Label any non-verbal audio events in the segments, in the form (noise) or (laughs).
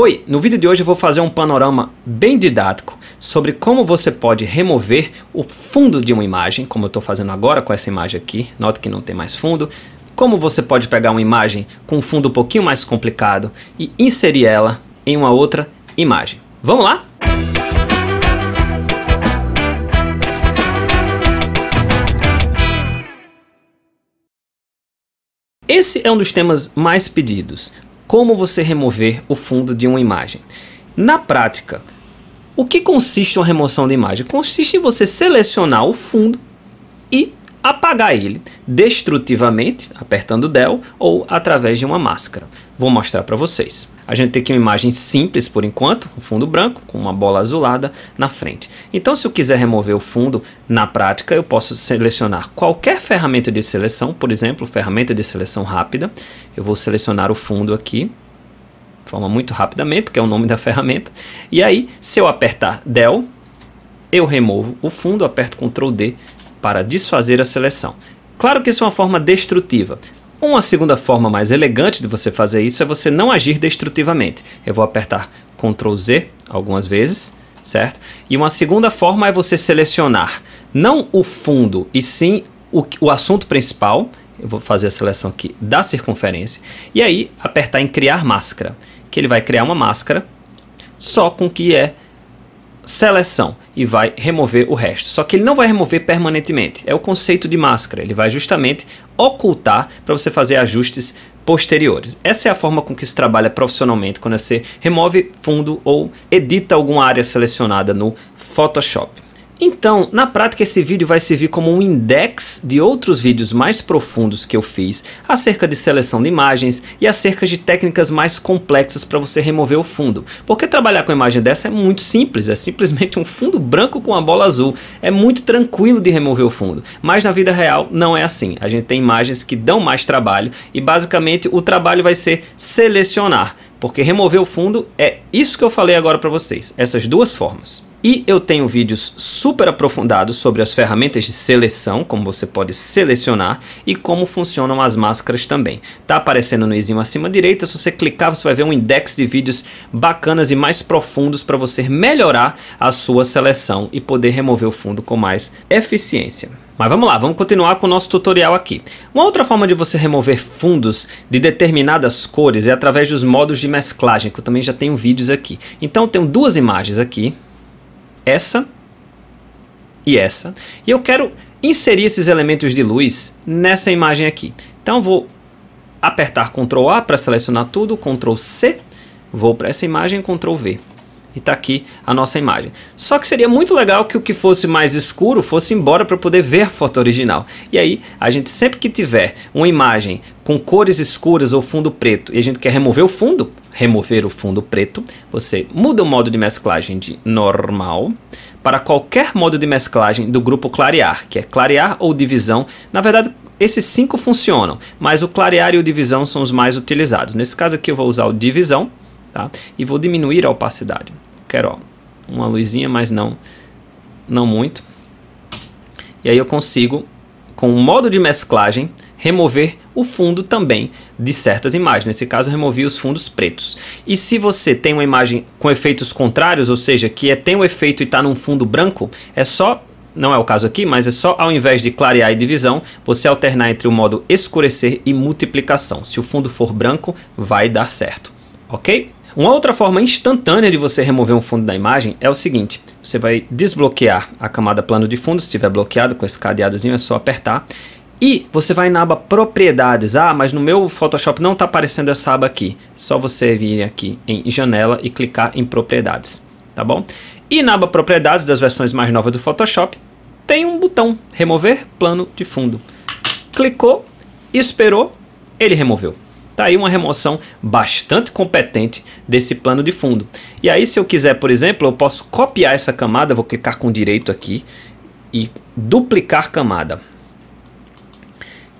Oi, no vídeo de hoje eu vou fazer um panorama bem didático sobre como você pode remover o fundo de uma imagem, como eu estou fazendo agora com essa imagem aqui, note que não tem mais fundo, como você pode pegar uma imagem com um fundo um pouquinho mais complicado e inserir ela em uma outra imagem. Vamos lá? Esse é um dos temas mais pedidos como você remover o fundo de uma imagem. Na prática, o que consiste uma remoção de imagem? Consiste em você selecionar o fundo e apagar ele destrutivamente, apertando Del ou através de uma máscara. Vou mostrar para vocês. A gente tem aqui uma imagem simples por enquanto, um fundo branco com uma bola azulada na frente. Então se eu quiser remover o fundo na prática, eu posso selecionar qualquer ferramenta de seleção, por exemplo, ferramenta de seleção rápida. Eu vou selecionar o fundo aqui, de forma muito rapidamente, porque é o nome da ferramenta. E aí, se eu apertar Del, eu removo o fundo, aperto Ctrl D para desfazer a seleção. Claro que isso é uma forma destrutiva. Uma segunda forma mais elegante de você fazer isso é você não agir destrutivamente. Eu vou apertar Ctrl Z algumas vezes, certo? E uma segunda forma é você selecionar não o fundo e sim o, o assunto principal. Eu vou fazer a seleção aqui da circunferência. E aí apertar em criar máscara, que ele vai criar uma máscara só com que é seleção e vai remover o resto. Só que ele não vai remover permanentemente. É o conceito de máscara. Ele vai justamente ocultar para você fazer ajustes posteriores. Essa é a forma com que se trabalha profissionalmente quando você remove fundo ou edita alguma área selecionada no Photoshop. Então, na prática esse vídeo vai servir como um index de outros vídeos mais profundos que eu fiz acerca de seleção de imagens e acerca de técnicas mais complexas para você remover o fundo. Porque trabalhar com imagem dessa é muito simples, é simplesmente um fundo branco com uma bola azul. É muito tranquilo de remover o fundo, mas na vida real não é assim. A gente tem imagens que dão mais trabalho e basicamente o trabalho vai ser selecionar, porque remover o fundo é isso que eu falei agora para vocês, essas duas formas. E eu tenho vídeos super aprofundados sobre as ferramentas de seleção, como você pode selecionar e como funcionam as máscaras também. Tá aparecendo no izinho acima direita, se você clicar você vai ver um index de vídeos bacanas e mais profundos para você melhorar a sua seleção e poder remover o fundo com mais eficiência. Mas vamos lá, vamos continuar com o nosso tutorial aqui. Uma outra forma de você remover fundos de determinadas cores é através dos modos de mesclagem, que eu também já tenho vídeos aqui. Então eu tenho duas imagens aqui, essa e essa. E eu quero inserir esses elementos de luz nessa imagem aqui. Então vou apertar Ctrl A para selecionar tudo, Ctrl C, vou para essa imagem, Ctrl V. E está aqui a nossa imagem. Só que seria muito legal que o que fosse mais escuro fosse embora para poder ver a foto original. E aí, a gente sempre que tiver uma imagem com cores escuras ou fundo preto e a gente quer remover o fundo, remover o fundo preto, você muda o modo de mesclagem de normal para qualquer modo de mesclagem do grupo clarear, que é clarear ou divisão. Na verdade, esses cinco funcionam, mas o clarear e o divisão são os mais utilizados. Nesse caso aqui eu vou usar o divisão tá? e vou diminuir a opacidade. Quero ó, uma luzinha, mas não, não muito. E aí eu consigo, com o modo de mesclagem, remover o fundo também de certas imagens. Nesse caso, removi os fundos pretos. E se você tem uma imagem com efeitos contrários, ou seja, que é, tem um efeito e está num fundo branco, é só não é o caso aqui, mas é só ao invés de clarear e divisão, você alternar entre o modo escurecer e multiplicação. Se o fundo for branco, vai dar certo, ok? Uma outra forma instantânea de você remover um fundo da imagem é o seguinte, você vai desbloquear a camada plano de fundo, se estiver bloqueado com esse cadeadozinho é só apertar, e você vai na aba propriedades. Ah, mas no meu Photoshop não está aparecendo essa aba aqui. Só você vir aqui em janela e clicar em propriedades, tá bom? E na aba propriedades das versões mais novas do Photoshop, tem um botão remover plano de fundo. Clicou, esperou, ele removeu. Tá aí uma remoção bastante competente desse plano de fundo. E aí se eu quiser, por exemplo, eu posso copiar essa camada, vou clicar com direito aqui e duplicar camada.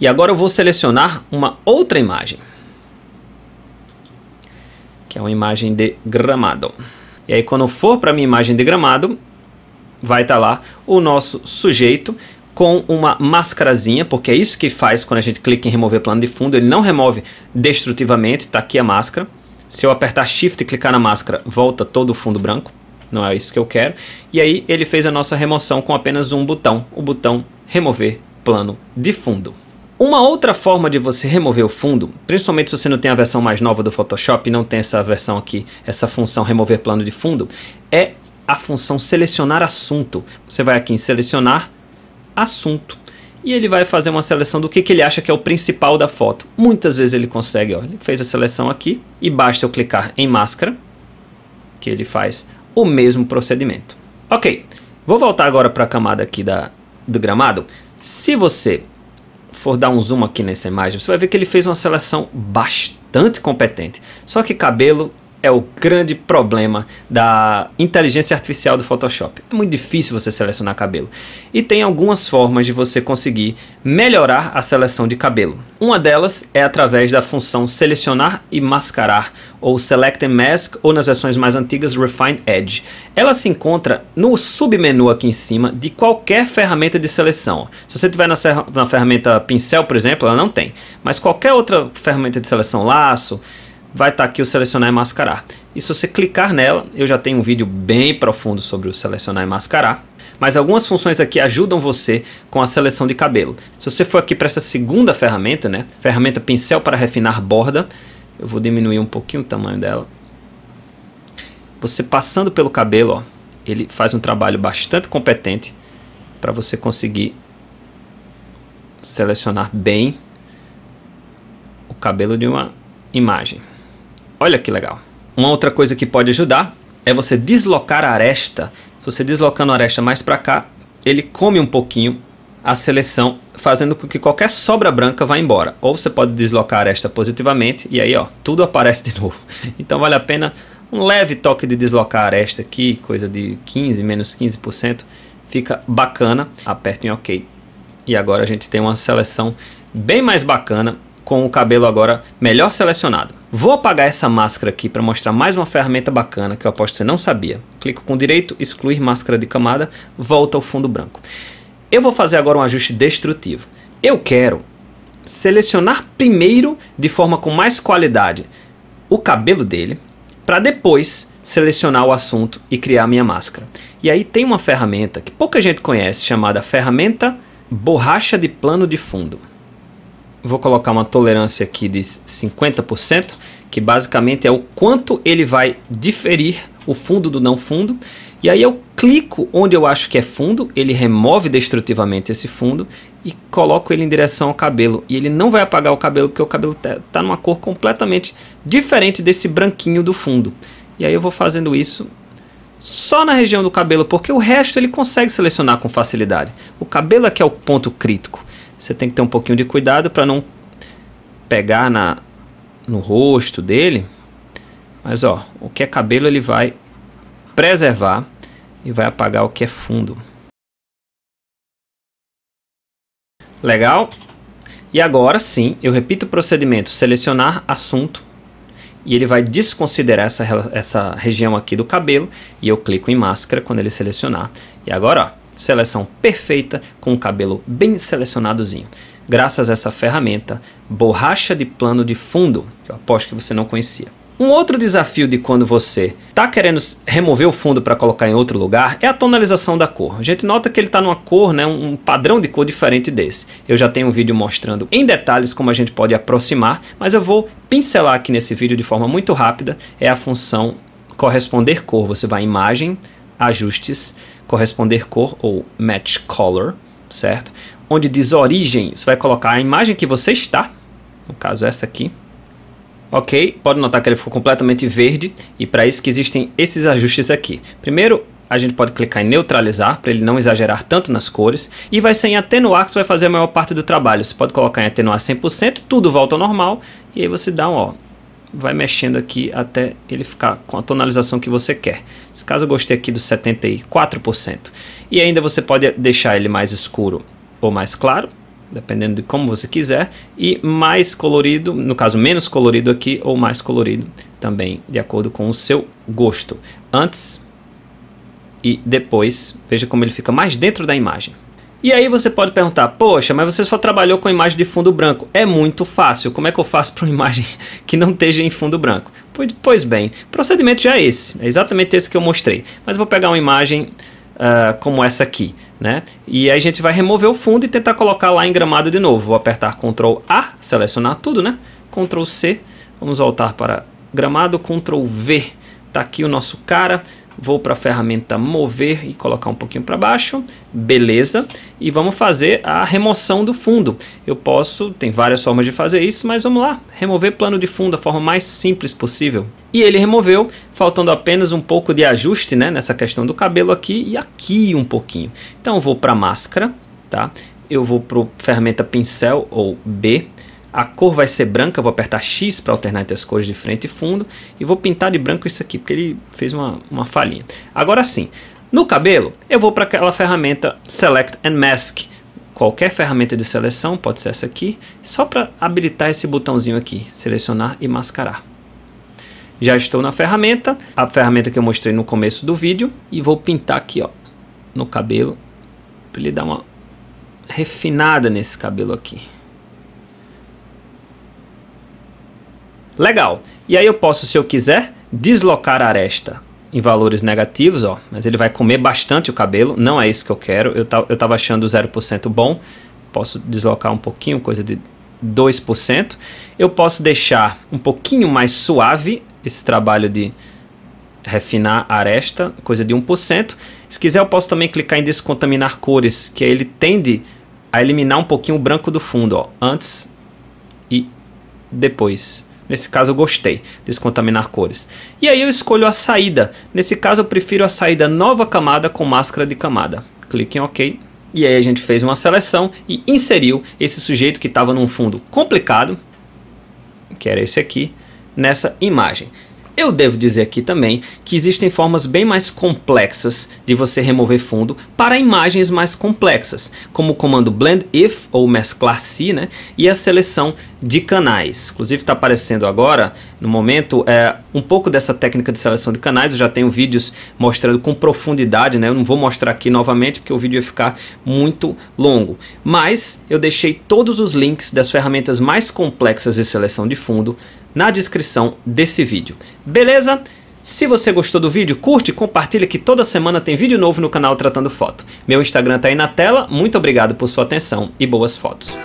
E agora eu vou selecionar uma outra imagem. Que é uma imagem de gramado. E aí quando for para minha imagem de gramado, vai estar tá lá o nosso sujeito com uma mascarazinha, porque é isso que faz quando a gente clica em remover plano de fundo, ele não remove destrutivamente, está aqui a máscara, Se eu apertar Shift e clicar na máscara, volta todo o fundo branco. Não é isso que eu quero. E aí ele fez a nossa remoção com apenas um botão, o botão remover plano de fundo. Uma outra forma de você remover o fundo, principalmente se você não tem a versão mais nova do Photoshop e não tem essa versão aqui, essa função remover plano de fundo, é a função selecionar assunto. Você vai aqui em selecionar assunto e ele vai fazer uma seleção do que, que ele acha que é o principal da foto. Muitas vezes ele consegue, ó, ele fez a seleção aqui e basta eu clicar em máscara que ele faz o mesmo procedimento. Ok, vou voltar agora para a camada aqui da, do gramado. Se você for dar um zoom aqui nessa imagem, você vai ver que ele fez uma seleção bastante competente. Só que cabelo é o grande problema da inteligência artificial do Photoshop. É muito difícil você selecionar cabelo. E tem algumas formas de você conseguir melhorar a seleção de cabelo. Uma delas é através da função selecionar e mascarar, ou Select and Mask, ou nas versões mais antigas Refine Edge. Ela se encontra no submenu aqui em cima de qualquer ferramenta de seleção. Se você tiver na, na ferramenta pincel, por exemplo, ela não tem. Mas qualquer outra ferramenta de seleção, laço, vai estar tá aqui o selecionar e mascarar. E se você clicar nela, eu já tenho um vídeo bem profundo sobre o selecionar e mascarar. Mas algumas funções aqui ajudam você com a seleção de cabelo. Se você for aqui para essa segunda ferramenta, né, ferramenta pincel para refinar borda, eu vou diminuir um pouquinho o tamanho dela. Você passando pelo cabelo, ó, ele faz um trabalho bastante competente para você conseguir selecionar bem o cabelo de uma imagem. Olha que legal. Uma outra coisa que pode ajudar é você deslocar a aresta. Se você deslocando a aresta mais para cá, ele come um pouquinho a seleção, fazendo com que qualquer sobra branca vá embora. Ou você pode deslocar a aresta positivamente e aí ó, tudo aparece de (laughs) novo. Então vale a pena um leve toque de deslocar a aresta aqui, coisa de 15, menos 15%, fica bacana. Aperte em OK. E agora a gente tem uma seleção bem mais bacana com o cabelo agora melhor selecionado. Vou apagar essa máscara aqui para mostrar mais uma ferramenta bacana que eu aposto que você não sabia. Clico com direito, excluir máscara de camada, volta ao fundo branco. Eu vou fazer agora um ajuste destrutivo. Eu quero selecionar primeiro de forma com mais qualidade o cabelo dele, para depois selecionar o assunto e criar minha máscara. E aí tem uma ferramenta que pouca gente conhece chamada ferramenta borracha de plano de fundo vou colocar uma tolerância aqui de 50%, que basicamente é o quanto ele vai diferir o fundo do não fundo. E aí eu clico onde eu acho que é fundo, ele remove destrutivamente esse fundo e coloco ele em direção ao cabelo. E ele não vai apagar o cabelo porque o cabelo está tá numa cor completamente diferente desse branquinho do fundo. E aí eu vou fazendo isso só na região do cabelo, porque o resto ele consegue selecionar com facilidade. O cabelo é que é o ponto crítico. Você tem que ter um pouquinho de cuidado para não pegar na, no rosto dele. Mas ó, o que é cabelo ele vai preservar e vai apagar o que é fundo. Legal? E agora sim, eu repito o procedimento, selecionar assunto e ele vai desconsiderar essa, essa região aqui do cabelo e eu clico em máscara quando ele selecionar. E agora, ó, seleção perfeita com o cabelo bem selecionadozinho. Graças a essa ferramenta, borracha de plano de fundo, que eu aposto que você não conhecia. Um outro desafio de quando você está querendo remover o fundo para colocar em outro lugar é a tonalização da cor. A gente nota que ele está numa cor, né, um padrão de cor diferente desse. Eu já tenho um vídeo mostrando em detalhes como a gente pode aproximar, mas eu vou pincelar aqui nesse vídeo de forma muito rápida. É a função corresponder cor. Você vai em imagem, ajustes, corresponder cor ou match color, certo? Onde diz origem, você vai colocar a imagem que você está, no caso essa aqui. Ok, pode notar que ele ficou completamente verde e para isso que existem esses ajustes aqui. Primeiro, a gente pode clicar em neutralizar para ele não exagerar tanto nas cores e vai ser em atenuar que você vai fazer a maior parte do trabalho. Você pode colocar em atenuar 100%, tudo volta ao normal e aí você dá um ó, vai mexendo aqui até ele ficar com a tonalização que você quer. Nesse caso eu gostei aqui do 74%. E ainda você pode deixar ele mais escuro ou mais claro, dependendo de como você quiser, e mais colorido, no caso menos colorido aqui ou mais colorido também, de acordo com o seu gosto. Antes e depois, veja como ele fica mais dentro da imagem. E aí você pode perguntar, poxa, mas você só trabalhou com imagem de fundo branco. É muito fácil. Como é que eu faço para uma imagem (laughs) que não esteja em fundo branco? Pois, bem, o procedimento já é esse. É exatamente esse que eu mostrei. Mas eu vou pegar uma imagem uh, como essa aqui, né? E aí a gente vai remover o fundo e tentar colocar lá em gramado de novo. Vou apertar Ctrl A, selecionar tudo, né? Ctrl C, vamos voltar para gramado, Ctrl V. Tá aqui o nosso cara. Vou para a ferramenta mover e colocar um pouquinho para baixo. Beleza. E vamos fazer a remoção do fundo. Eu posso, tem várias formas de fazer isso, mas vamos lá. Remover plano de fundo da forma mais simples possível. E ele removeu, faltando apenas um pouco de ajuste né, nessa questão do cabelo aqui e aqui um pouquinho. Então eu vou para máscara, tá? Eu vou para ferramenta pincel ou B a cor vai ser branca, vou apertar X para alternar entre as cores de frente e fundo. E vou pintar de branco isso aqui, porque ele fez uma, uma falhinha. Agora sim, no cabelo, eu vou para aquela ferramenta Select and Mask. Qualquer ferramenta de seleção, pode ser essa aqui, só para habilitar esse botãozinho aqui, selecionar e mascarar. Já estou na ferramenta, a ferramenta que eu mostrei no começo do vídeo, e vou pintar aqui ó, no cabelo, para ele dar uma refinada nesse cabelo aqui. Legal. E aí eu posso, se eu quiser, deslocar a aresta em valores negativos, ó, mas ele vai comer bastante o cabelo, não é isso que eu quero. Eu, eu tava achando 0% bom, posso deslocar um pouquinho, coisa de 2%. Eu posso deixar um pouquinho mais suave esse trabalho de refinar a aresta, coisa de 1%. Se quiser, eu posso também clicar em descontaminar cores, que ele tende a eliminar um pouquinho o branco do fundo, ó, antes e depois. Nesse caso eu gostei, descontaminar cores. E aí eu escolho a saída. Nesse caso eu prefiro a saída nova camada com máscara de camada. Clique em OK. E aí a gente fez uma seleção e inseriu esse sujeito que estava num fundo complicado, que era esse aqui, nessa imagem. Eu devo dizer aqui também que existem formas bem mais complexas de você remover fundo para imagens mais complexas, como o comando blend if ou mesclar se, né, e a seleção de canais. Inclusive está aparecendo agora, no momento, é, um pouco dessa técnica de seleção de canais. Eu já tenho vídeos mostrando com profundidade, né? Eu não vou mostrar aqui novamente porque o vídeo ia ficar muito longo. Mas eu deixei todos os links das ferramentas mais complexas de seleção de fundo na descrição desse vídeo. Beleza? Se você gostou do vídeo, curte, compartilha que toda semana tem vídeo novo no canal Tratando Foto. Meu Instagram está aí na tela, muito obrigado por sua atenção e boas fotos.